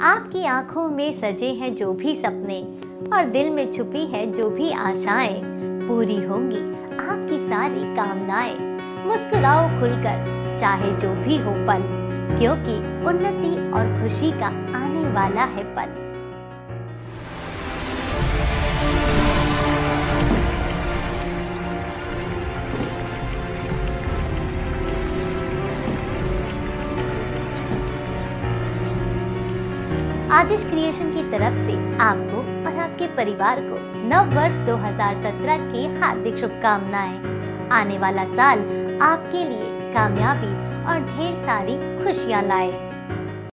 आपकी आँखों में सजे हैं जो भी सपने और दिल में छुपी है जो भी आशाएँ। पूरी होंगी आपकी सारी कामनाएँ। मुस्कुराओ खुलकर, चाहे जो भी हो पल, क्योंकि उन्नति और खुशी का आने वाला है पल। आदिश क्रिएशन की तरफ़ से आपको और आपके परिवार को नव वर्ष 2017 की हार्दिक शुभकामनाएँ। आने वाला साल आपके लिए कामयाबी और ढेर सारी खुशियाँ लाए।